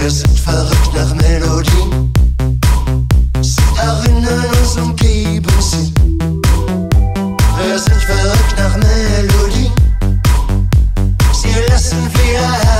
wir sind verrückt nach Melodien. Erinnern uns und geben sie. Wir sind verrückt nach Melodien. Sie lassen wir her.